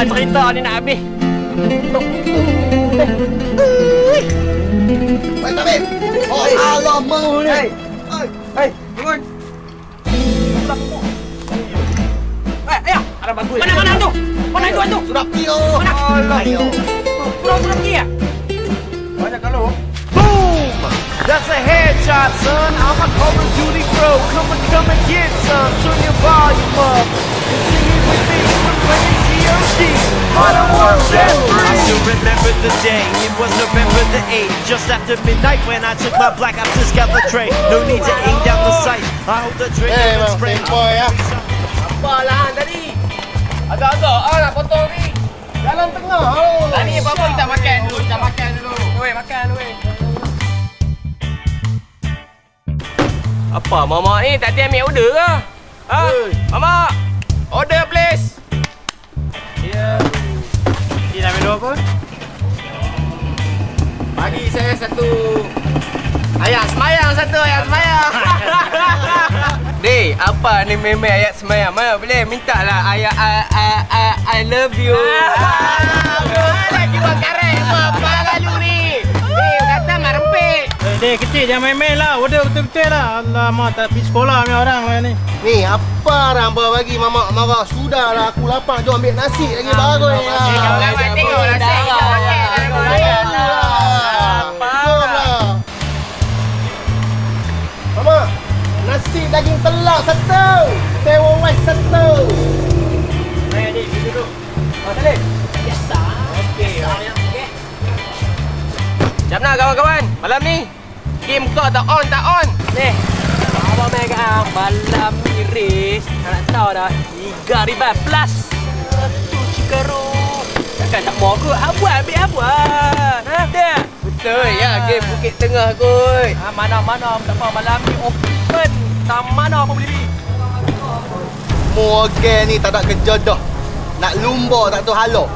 Apa cerita ni nak habis? Baik Tabib. Oh, Allah mau ni. Hei, bangun. Eh, ayah. Ada bagus. Mana mana tu? Mana itu tu? Sudah pio. Mana? Allah. Sudah sudah pergi ya? Banyak kalau. Boom! That's a headshot, son. I'm a Call of Duty pro. Come and come and get some. Turn your volume up. It with me. We're playing COD. Modern Warfare 3. I still remember the day. It was November the 8th. Just after midnight when I took my black ops to scout the train. No need to aim down the sight. I hold the trigger Eh, and bang, spray. tempoh ya. Apalah tadi? Agak-agak ah nak potong ni. Jalan tengah. Oh. Tadi apa-apa kita makan dulu, kita makan dulu. Weh, makan weh. Apa mama ni tak tiap ambil order ke? Ha? Mama, order apa? Bagi saya satu ayat semayang satu ayat semayang. Dek, apa ni meme ayat semayang? Mana boleh minta lah ayat I, I, I, I love you. Mana jual karet apa dek kecil jangan main-main lah. Order betul-betul lah. Alamak, tak pergi sekolah ni orang macam ni. Ni apa ramba bagi mamak marah. Sudahlah aku lapar. Jom ambil nasi lagi bagus. Kau ya. lawat tengok lah saya kita makan dalam bulan lah. Jom lah. Mama, nasi daging telak satu. Tewa white satu. Main adik, pergi duduk. Oh, Salim. Biasa. Okey. Jam nak kawan-kawan? Malam ni game kau tak on tak on. Ni. Apa main kat malam ni race. Tak nak tahu dah. 3000 plus. Satu cikaru. Takkan tak mau kot. Apa ambil apa? Ha, dia. Betul ya, game Bukit Tengah kot. Ha, mana-mana tak apa malam ni open. Tak mana pun boleh pergi. Morgan ni tak ada kerja dah. Nak lumba tak tahu halau.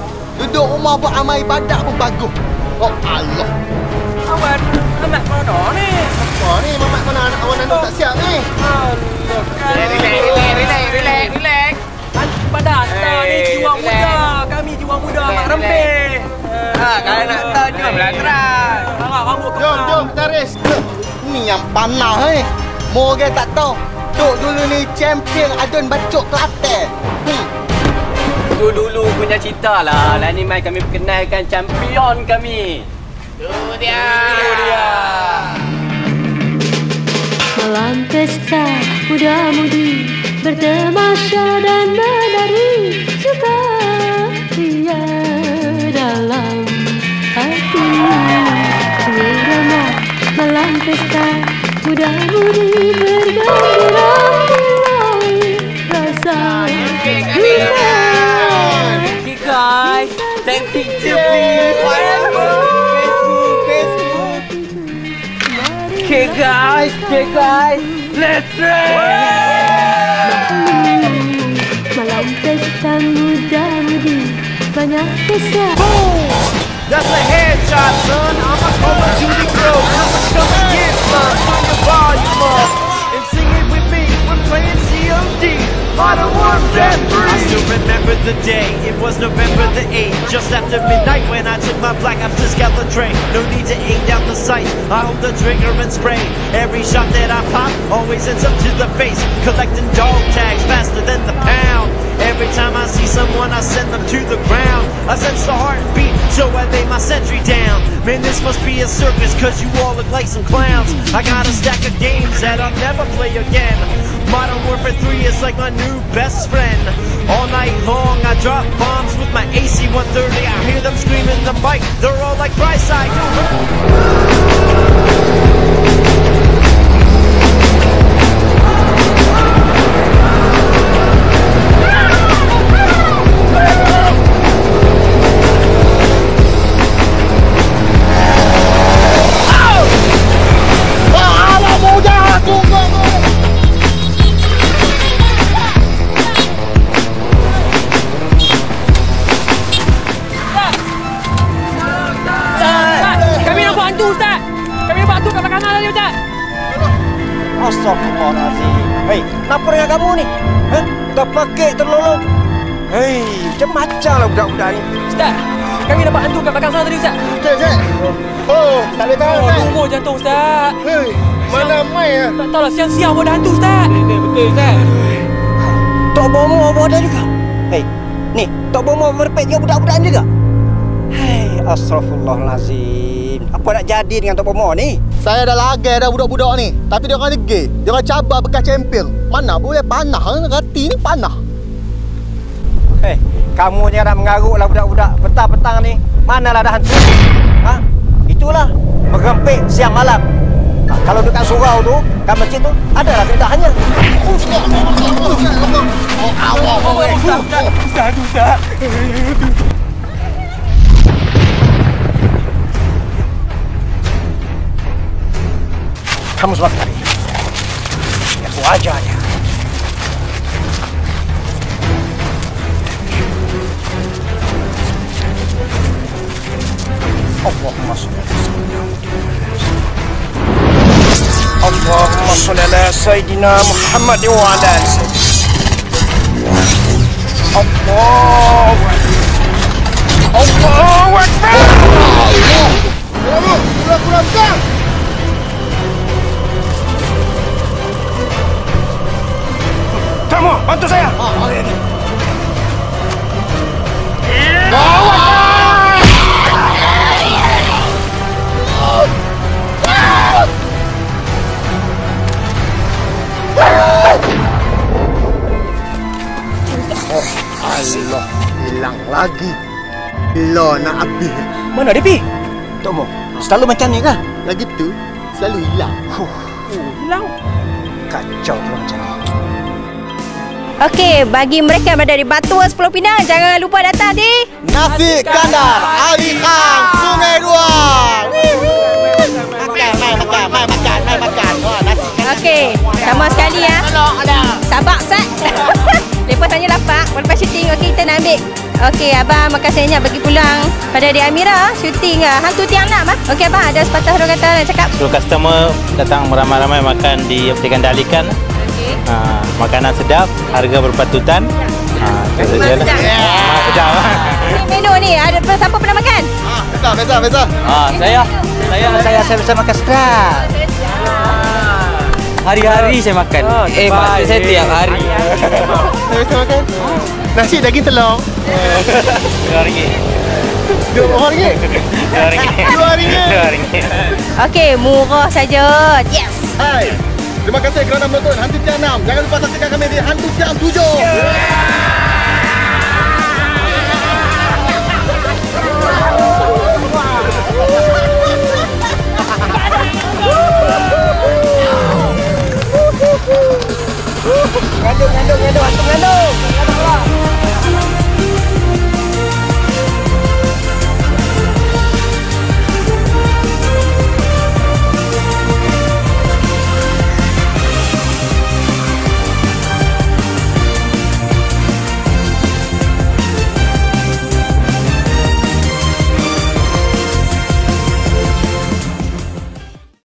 Duduk rumah buat amal ibadat pun bagus. Oh Allah. Awan, anak mana ni? Apa ni mamak mana anak awak nak tak siap ni? Allah. Relax, relax, relax, relax, relax. Pada hantar ni Eh, jiwa relax. muda. Kami jiwa muda Relax, mak rempeh. Ha, kalau nak tahu jom lah terang. Harap rambut kau. Jom, jom kita race. Ni yang panah ni. Morgan tak tahu. Tok dulu ni champion adun bacok Kelantan. Hmm. Itu dulu punya cerita lah. Lah ni mai kami perkenalkan champion kami. Itu. Malam pesta muda mudi bertemasya dan menari suka dia dalam hati Irama malam pesta muda mudi ber okay guys. Let's Malam pesta muda-mudi banyak kisah That's a headshot, son. I'm a Call of Duty pro. Come and come and get some. Turn your volume up. Modern Warfare 3. I still remember the day. It was November the 8th. Just after midnight when I took my black ops to scout the train. No need to aim down the sight. I hold the trigger and spray. Every shot that I pop always ends up to the face. Collecting dog tags faster than Man, this must be a circus, cause you all look like some clowns. I got a stack of games that I'll never play again. Modern Warfare 3 is like my new best friend. All night long, I drop bombs with my AC 130. I hear them screaming the mic, they're all like Brightside. Astagfirullahaladzim. Hei, kenapa dengan kamu ni? Hah? Dah pakai terlolong. Hei, macam-macam lah budak-budak ni. Ustaz, kami dapat hantu kat belakang sana tadi Ustaz. Ustaz, Ustaz. Oh, tak boleh tahan, Oh, Ustaz. tunggu jantung Ustaz. Hei, mana mai ah? Tak tahu lah siang-siang pun ada hantu Ustaz. Betul, betul Ustaz. Tok Bomo apa ada juga? Hei, ni, Tok Bomo merepek juga budak-budak ni juga? Hei, astagfirullahalazim. Apa nak jadi dengan Tok Bomo ni? Saya dah lagai dah budak-budak ni. Tapi dia orang degil. Dia orang cabar bekas champion. Mana boleh panah kan? Rati ni panah. Hei, kamu jangan nak mengaruklah budak-budak petang-petang ni. Manalah ada hantu? Ha? Itulah, merempik siang malam. Ha, kalau dekat surau tu, kat masjid tu, adalah keindahannya. Kamu sebab tadi. Aku ajar dia. Allahumma salli ala Allahumma salli ala Sayyidina Muhammad wa ala ali Sayyidina Allahu Akbar. Allahu Akbar. Kamu, bantu saya! Allah, hilang lagi. Lo nak habis. Mana dia pi? Tomo, selalu macam ni kah? Lagi tu, selalu hilang. Hilang. Kacau kalau macam ni. Okey, bagi mereka yang berada di Batuan 10 Pinang, jangan lupa datang di Nasi kandar Ali Khan Sungai Dua. Makan, mai makan, mai makan, mai makan. Nasi kandar. Okey, sama sekali ya. Sabak sat. Lepas tanya lapak, lepas syuting okey kita nak ambil. Okey, abang makasih banyak bagi pulang pada Adik Amira syuting ah, hantu tiang nak. Okey abang ada sepatah huruf kata nak cakap. So customer datang ramai-ramai makan di Pelikan Dalikan. Ha, makanan sedap, harga berpatutan. Ha, itu lah. sedap. Ha, sedap. Ni menu ni ada siapa pernah makan? Ah, Besar, besar, besar. Ha, saya. Saya Saya saya bisa makan sedap. hari-hari saya makan. eh, maksud saya tiap hari. Saya bisa makan. Nasi daging telur. Dua ringgit. Dua orang ringgit. Dua ringgit. Dua ringgit. Dua ringgit. Okey, murah saja. Yes. Hai. Terima kasih kerana menonton Hantu Tiang 6. Jangan lupa saksikan kami di Hantu Tiang 7.